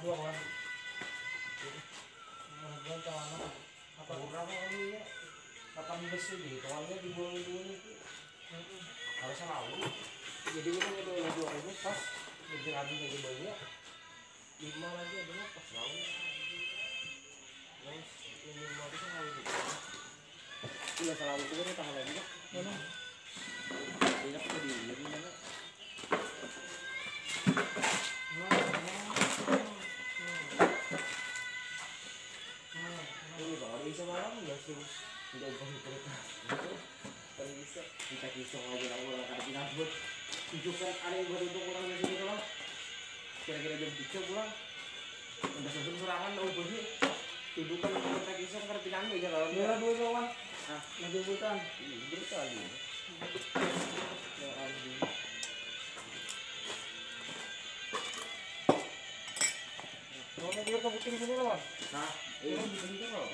dua kan Nggak tahu apa kurang ini ya kapan besi di kawannya di bawah dulu itu harusnya lalu jadi kan itu yang dua ribu pas. Jadi lagi jadi banyak lima lagi adalah pas lalu terus ini lima itu kan lalu juga. Iya selalu juga nih tahan lagi mana Ya sih udah ubah kereta kan bisa kita kisah aja lah orang karena kita buat tunjukkan ada yang baru untuk orang di sini kalau kira-kira jam tiga pulang udah sebelum serangan udah ubahnya tunjukkan kita kisah kita ambil aja kalau Mira dua kawan. Hah? Najubutan. Iya, berkali. Ya anjing. Mau dia ke puting sini kawan. Nah, loh.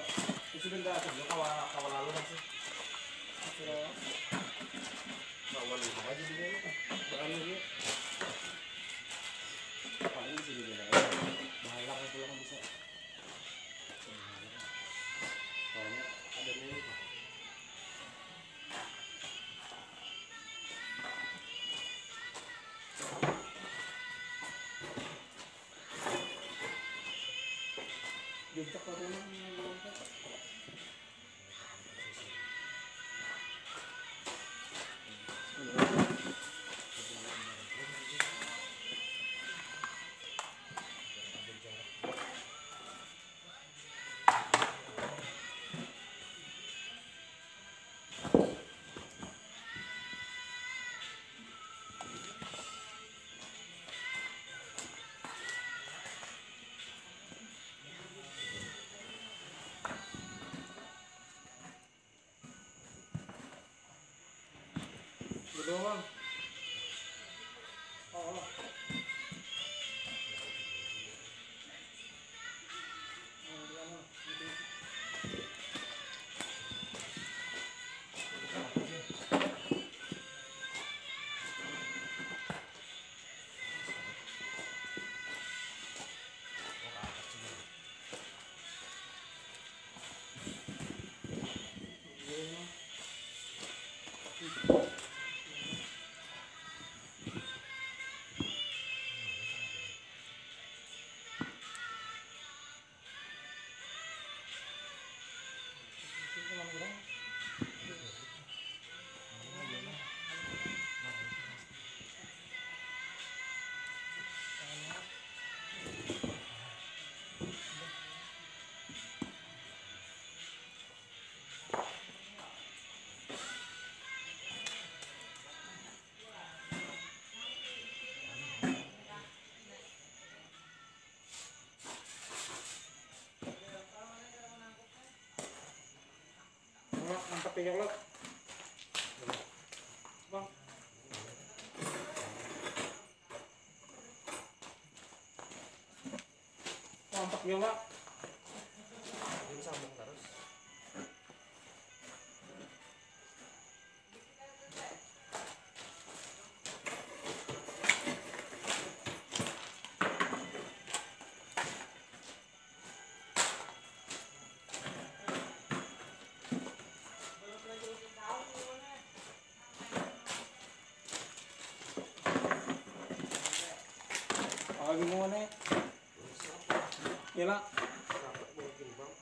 Di sini enggak ada kawan kawan lalu masih. Kawan lu aja Berdua bang. Angkat tiga lek. Bang. Oh, angkat tiga Ya lah, Sampai mungkin bang.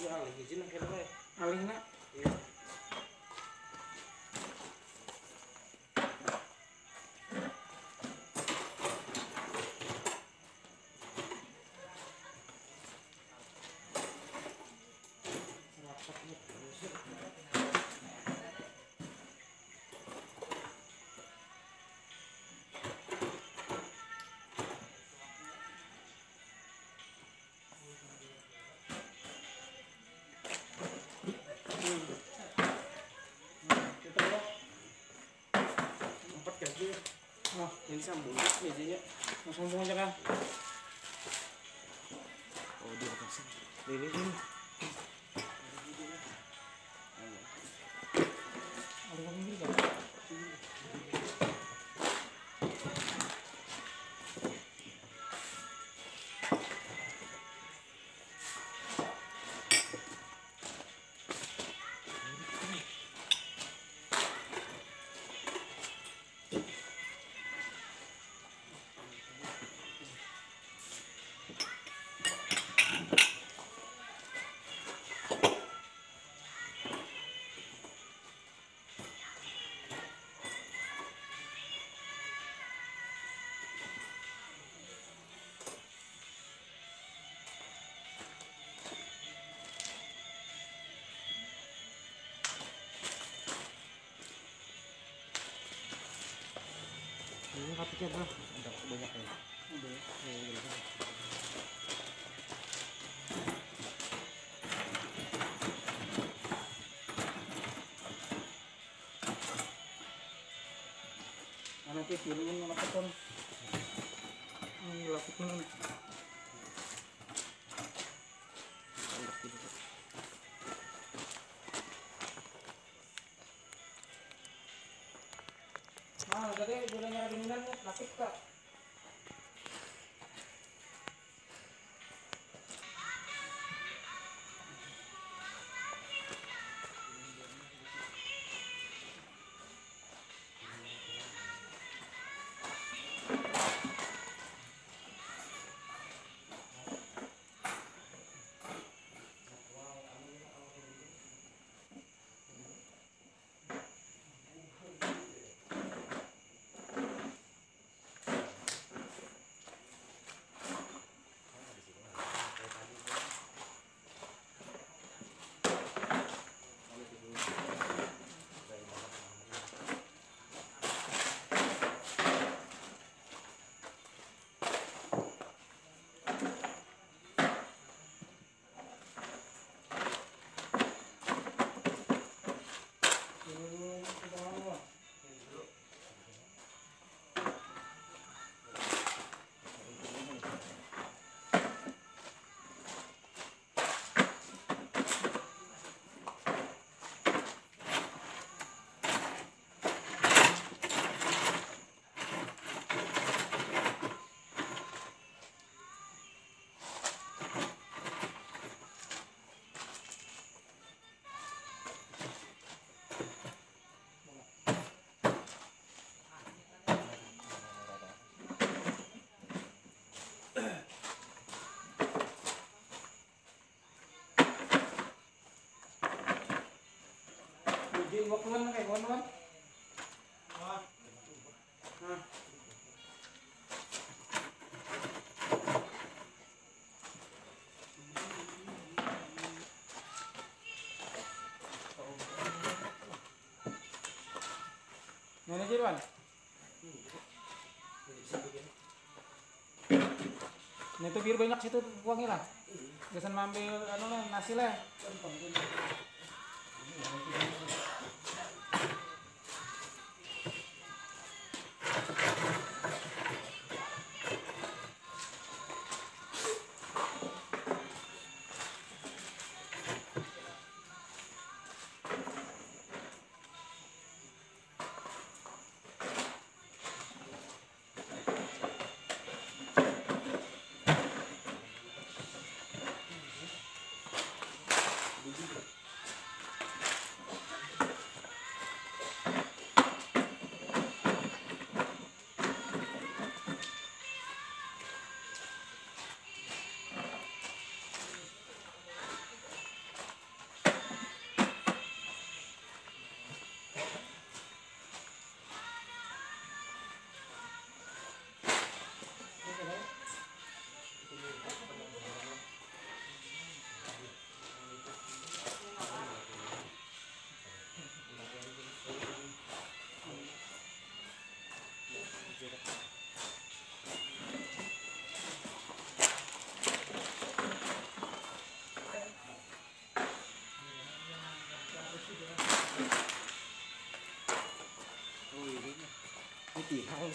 Ya akhirnya. alih nak. Kita lek. Empat kaki. Nah, Ini sambung mau sambung aja kan? Oh dia kasih. Ini ini. Pencet bro. Ada banyak ya. Udah ya. Ano ito, piluin mo na ito. Hindi, iwak naman na kayo. Iwak naman. Ah. Manager Wan. Nito biar banyak situ uangnya lah. Biasa ambil anu lah nasi lah.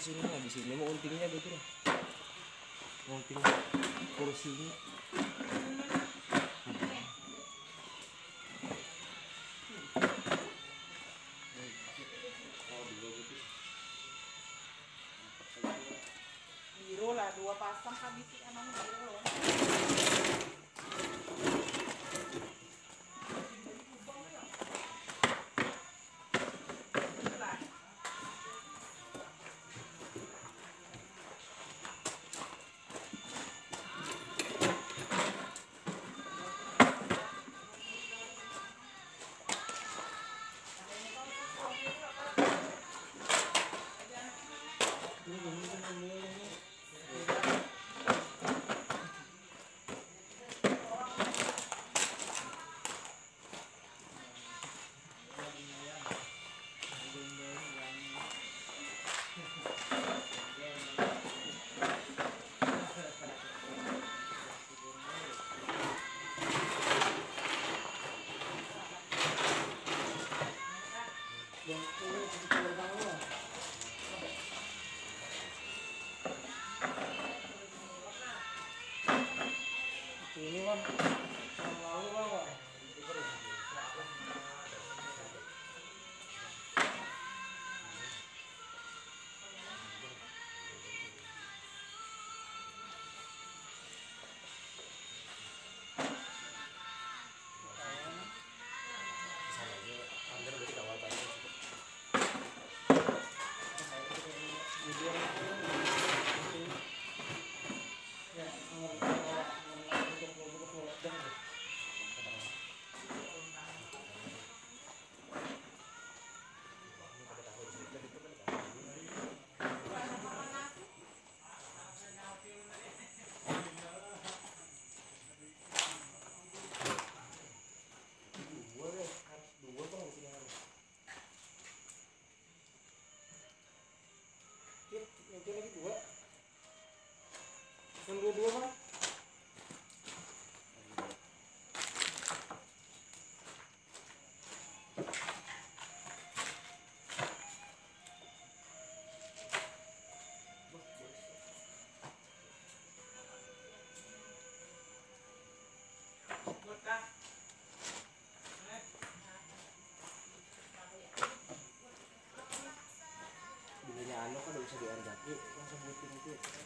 Sini nggak di sini mau untingnya gitu lah. Unting kursinya. Ini mah Dua-dua bang. Bilanya kan udah bisa dianjaki, langsung sebutin itu. Baru kau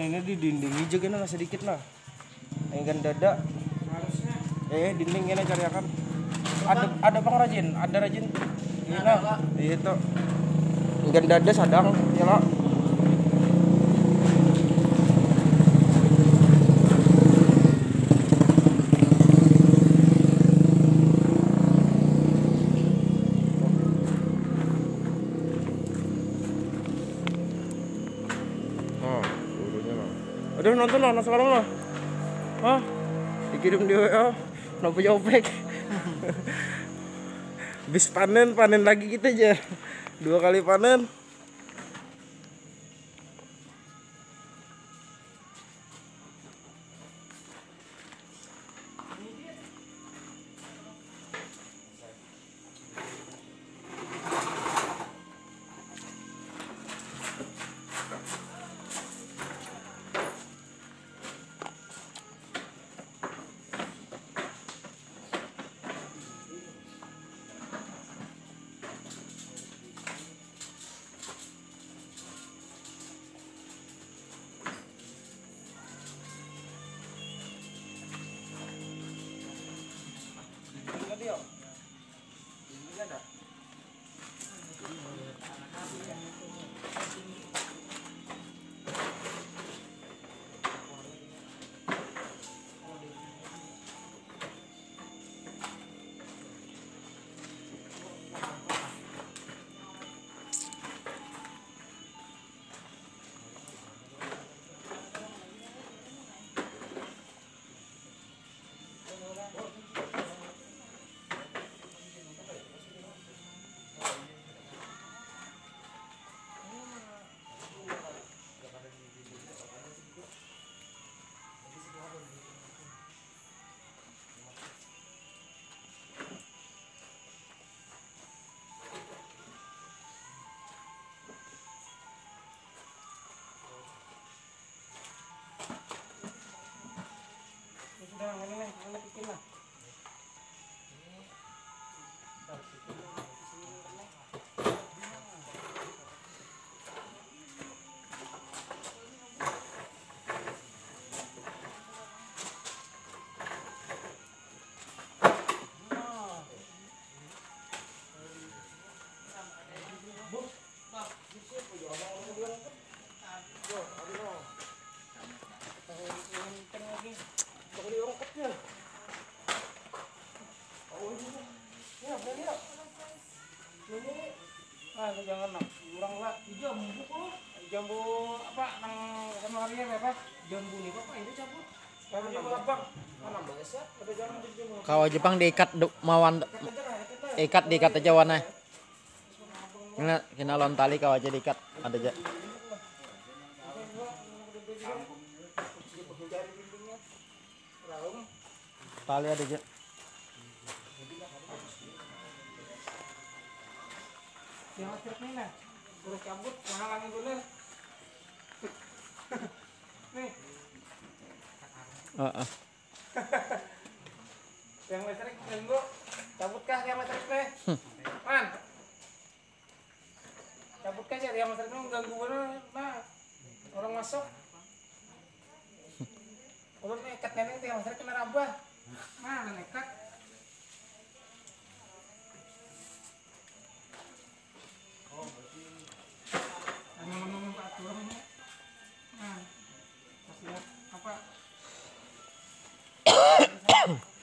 ini di dinding hijau lah sedikit lah. Enggan dada. Harusnya Eh dinding ini cari akan. Ada ada bang rajin, ada rajin. Iya lah. Itu. Enggan dada sadang, ya lah. Oh, urunya lah. Lah, nonton sekarang lah. Hah? Dikirim di WA. Nopo jopek. Habis panen, panen lagi kita aja. Dua kali panen. Jangan nak. Kurang lah. Jambu kok. Jambu apa nang sama Maria apa? Jambu nih kok ini cabut. Abang. Mana biasa? Ada. Kawah Jepang diikat mawan ikat diikat aja warna. Kena kena lon tali kawah aja diikat ada aja. Tali ada aja. Yang listrik nih ganggu mana? Nah, orang masuk. Ulun nekat nenek tuh yang kena rabah. Mana nekat? Aturan. Nah, kasih lihat apa?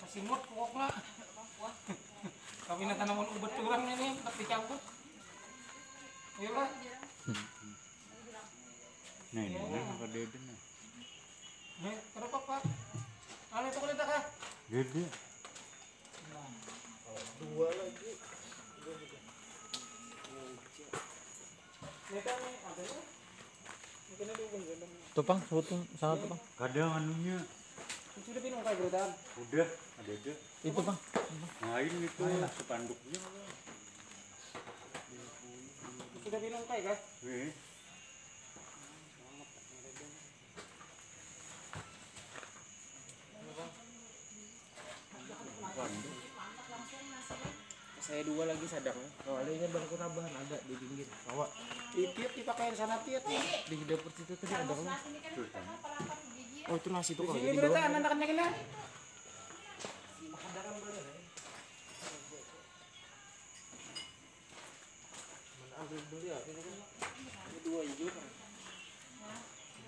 Kasih mood pokoknya. Kami nak tanaman ubat curang ini, tak dicabut. Iyalah. Nah, ini nah, apa dede nah. Nih, kenapa pak? Ano itu kulit kah? Dede. Ini kan nih, ada nih. Mungkin ada ubah jalan. Tuh Pang, sebutin sana tuh Pang. Kadang anunya Sudah pinung kayak udah ada dede. Itu Pang. Main itu spanduknya. Sudah pinung kayak kan? Eh, Saya dua lagi sadang. Soalnya bangku rabahan ada di pinggir. Bawa. Di tiap dipakai sana tiap. Di dapur situ tadi ada kan. Oh itu nasi tuh Di kalau sini jadi berutan bawah. anak-anaknya kena. Dua hijau.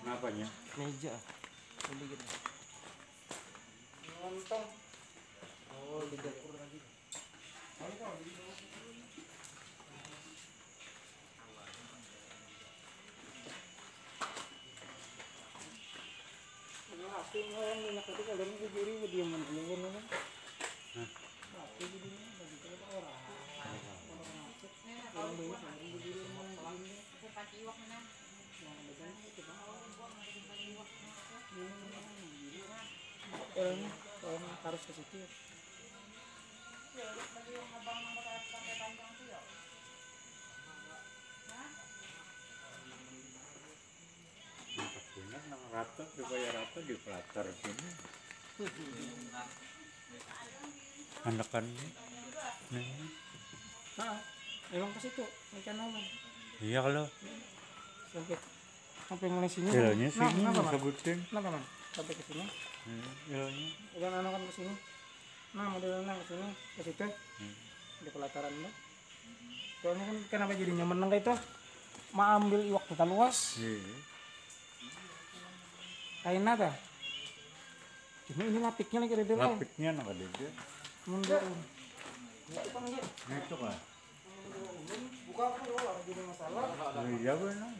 kenapanya? Meja. Ini gitu. Lontong. Oh di dapur lagi. Minyak itu jadi dia. Orangnya orang harus ke situ. ya. Nang rata, dibayar rata di pelatar sini. Nah, emang ke situ rencana apa? Iya kalau Sampai sampai mulai sini. ilmunya Nah, sini kenapa, Mas? sebutin. Kenapa, Mas? Sampai ke sini. Eh, Ilmunya. Udah kan ke sini. Nah, modelnya ke sini, ke situ. Di pelataran lo. Soalnya kan kenapa jadi nyaman nang itu? Ma ambil iwak kita luas. Iya. Kain nada. Ini ini lapiknya lagi ada. Lapiknya nang ada. Mundur. Itu kan. Nah itu kan. Iya benar.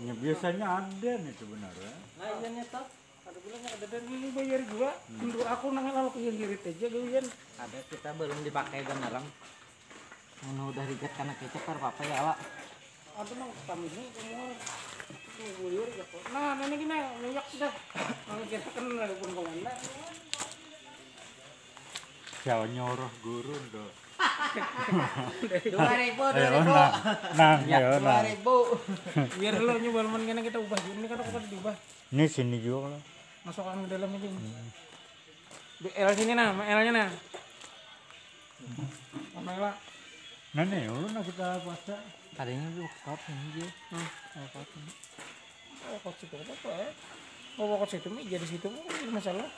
Ya, biasanya ada nih sebenarnya. Nah, iya nyata. Ada bilangnya ada dan ini bayar juga. Aku lalu ke aja. Ada kita belum dipakai beneran. Mana udah karena kecap apa ya ala. Ada nang kami ini ya. Nah, ini gini minyak pun nyoroh guru ndo. Dua ribu, dua ribu. nang, nang, ayo Dua ribu. Biar lo nyoba man kena kita ubah ini kan aku diubah. Ini sini juga lah. Masuk ke dalam aja. L sini nah, sama L-nya nah. Sama L. Nah nih, lu nak kita baca. Tadinya lu kop ini dia. Hmm. Oh, kok situ apa ya? Oh, kok situ meja di situ masalah.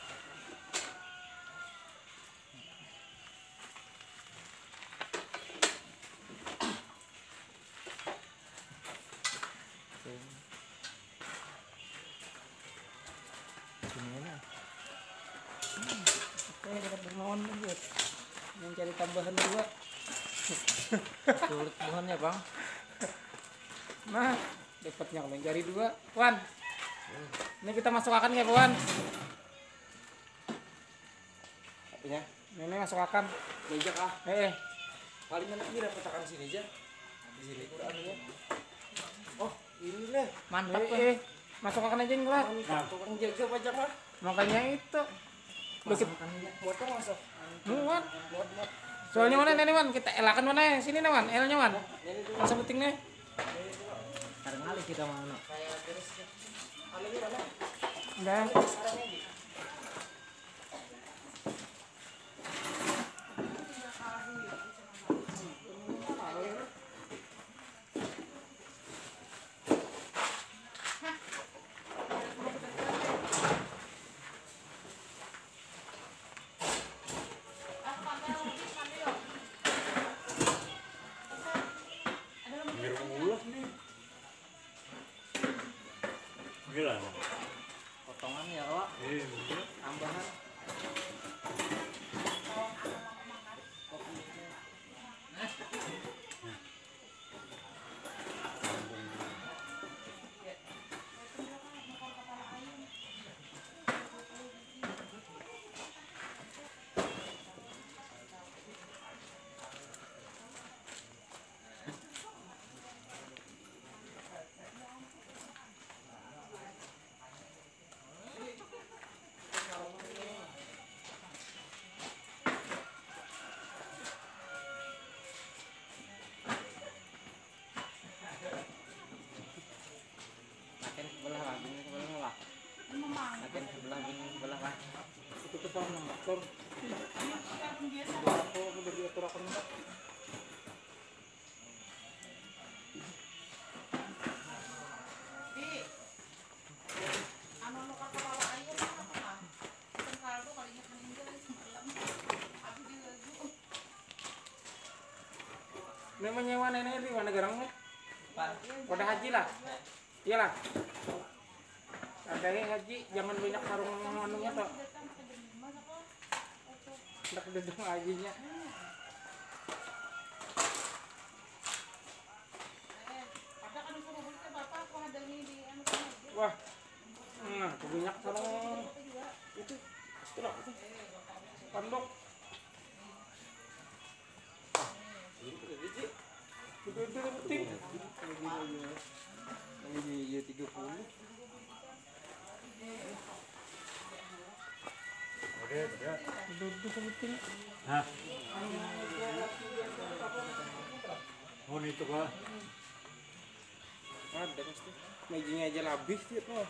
Tambahan dua. Sulit pohonnya bang. Nah, dapatnya kalau mencari dua. Wan, Ini kita masukkan ya kawan. Apanya? Ini masukkan. Bejak ah. Eh, eh. Paling enak ini petakan sini aja. Di sini udah anunya. Oh, ini deh. Mantap eh, eh. Masukkan aja nih tukang jaga pajak mah. Makanya itu. Dikit Buat masuk. muat. Buat buat. Soalnya mana nih man? Kita elakan mana? Sini nih man, L-nya man. Masa penting nih. kali kita mau? Enggak. Makin sebelah lah, gini sebelah lah. Makin sebelah gini sebelah lah. Itu. Aku udah diatur anu kalinya meninggal semalam. Aku laju. Ini menyewa nenek di mana garangnya? Pak, Udah haji lah. Iyalah. Ada yang haji, jangan banyak sarung anunya tuh. Ndak dedeng hajinya. Oh, itu kah? Ada pasti. Mejanya aja labih sih tuh.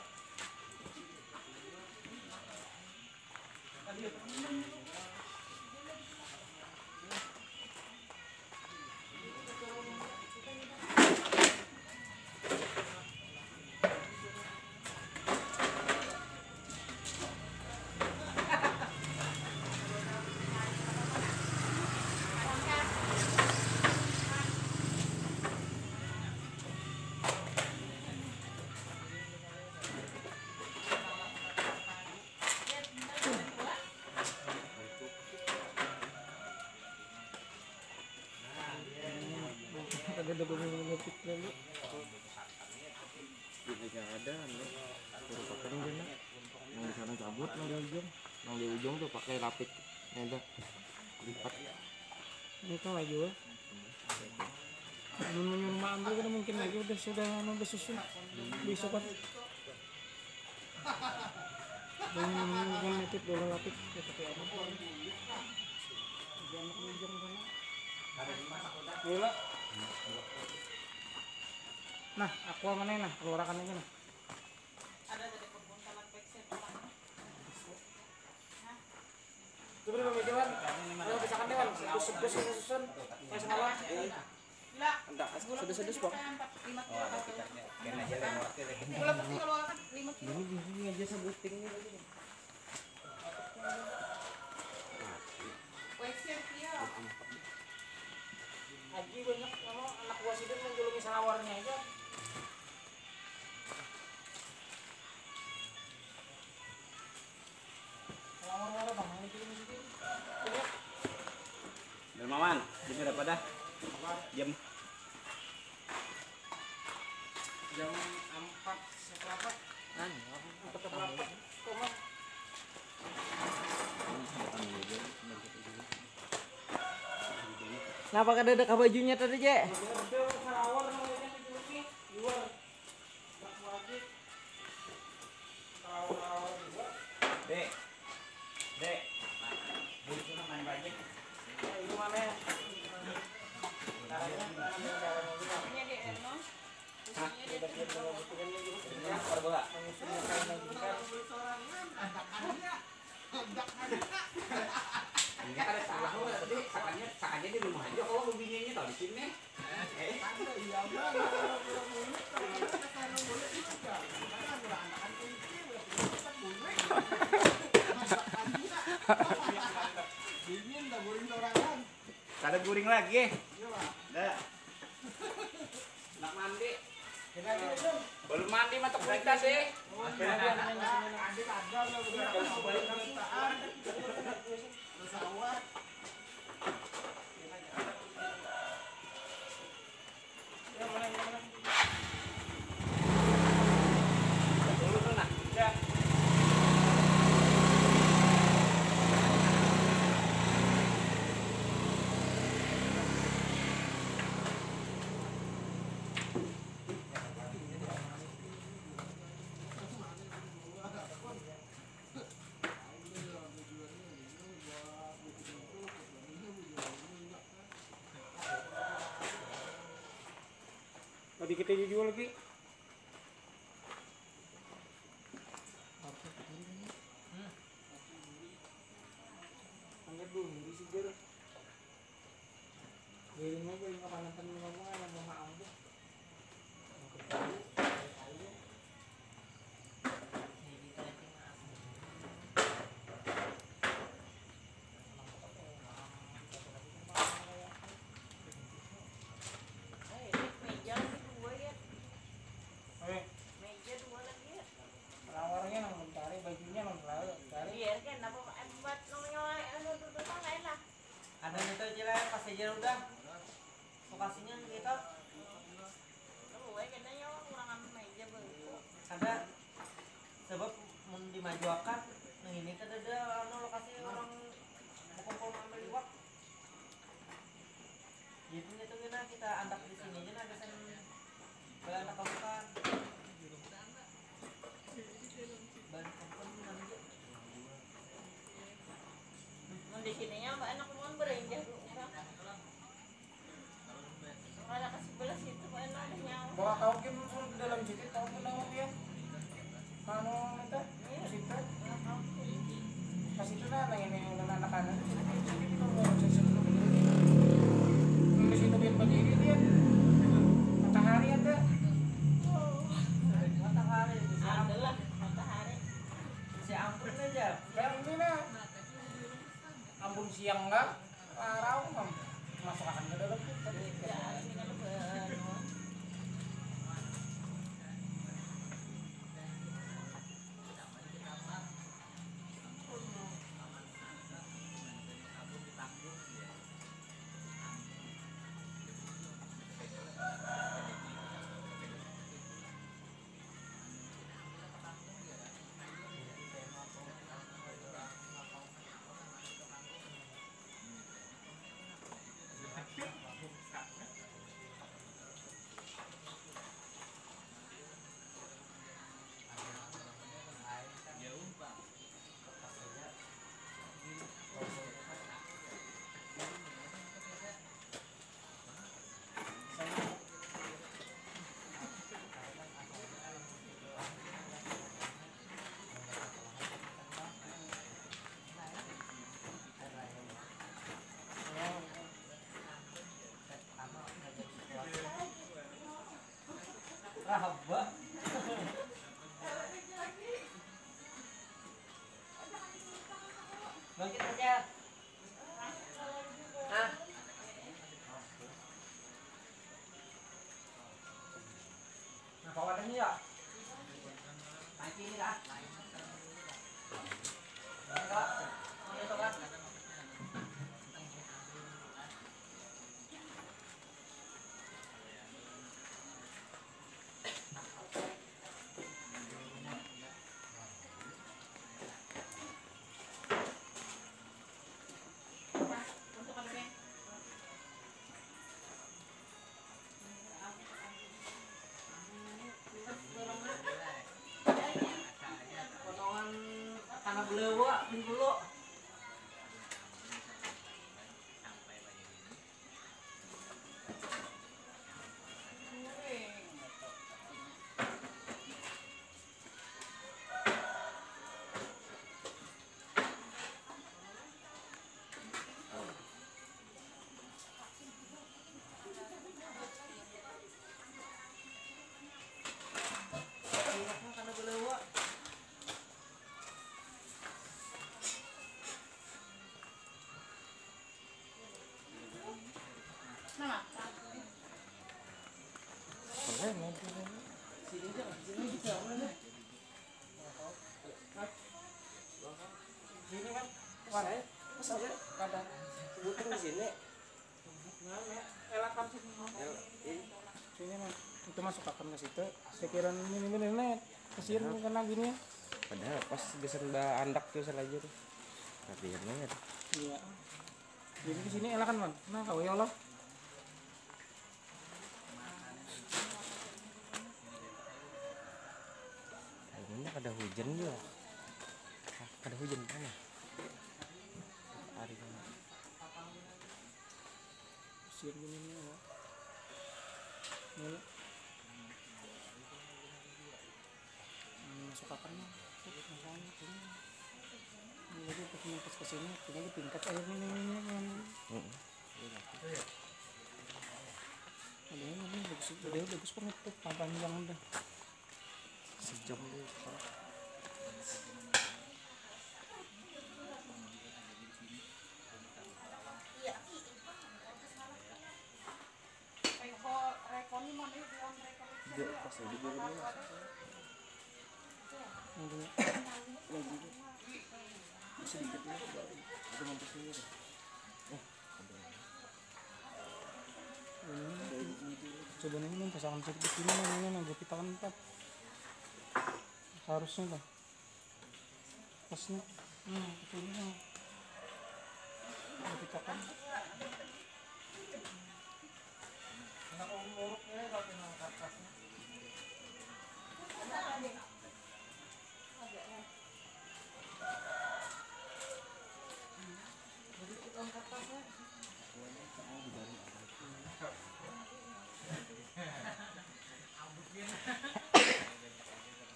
Ada ada yang ada anu. Suruh pakai ini nak. Yang di sana cabut, yang di ujung. Yang di ujung tuh pakai lapik. Ini. Lipat. Ini kan lagi. Nun nun mak ambil kan mungkin lagi udah sudah udah susun. Besok kan. Dan yang nitip dulu lapik ya pakai apa? Gila. Nah, aku mana nah, keluarkan aja nah. Ada dari kebun tamat peksen Coba dulu Dewan. Ayo pisahkan Dewan. Sebus sebus susun. Kayak semalam. Gila, Enggak, sedus-sedus bang. empat lima kilo satu. Gula pasti kalau kan lima kilo. Ini ini aja sebuting Haji banyak nama anak buah sidin menjulungi salawarnya aja. Salawar mana bang? Punya. Dermawan, jadi udah pada jam Kenapa kada ada bajunya tadi, Je? ada guring lagi. Dah. Nak mandi. Belum mandi sih. Mandi कितनी बोल की। di sini ya mbak. Enak mau berenggan Kaba. Bangkit aja. Anak belewa di Sini kan, pas aja sebutin di sini. sini. Ini mah. Itu masuk akan ke situ. Pikiran ini ini net. Kasihan kena gini ya. Padahal pas geser mbak andak tuh salah aja tuh. Tapi. Iya. Jadi di sini elakan man. Nah, kau ya Allah. Ini ada hujan juga. Ah, Ada hujan mana? Hari ini. Nih. ya. Ini. Hmm, Masuk akan mah. Masalahnya ini. Jadi pas ke sini, tingkat air ini ini ini ini bagus udah bagus banget tuh panjang udah. Sejam reko Dia pas lagi dia punya sedikit nih. Ada mampus ini. coba nih pasangan sedikit ini empat harusnya tuh pasnya hmm Anak ya, tapi nang kertasnya. Jadi kita kertasnya.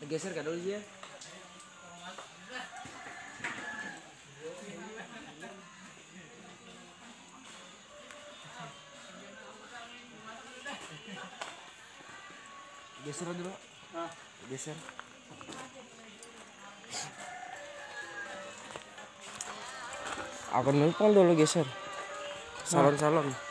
Geser kan dulu dia. Geser dulu. Ah. Geser. Aku numpang dulu geser. Salon-salon.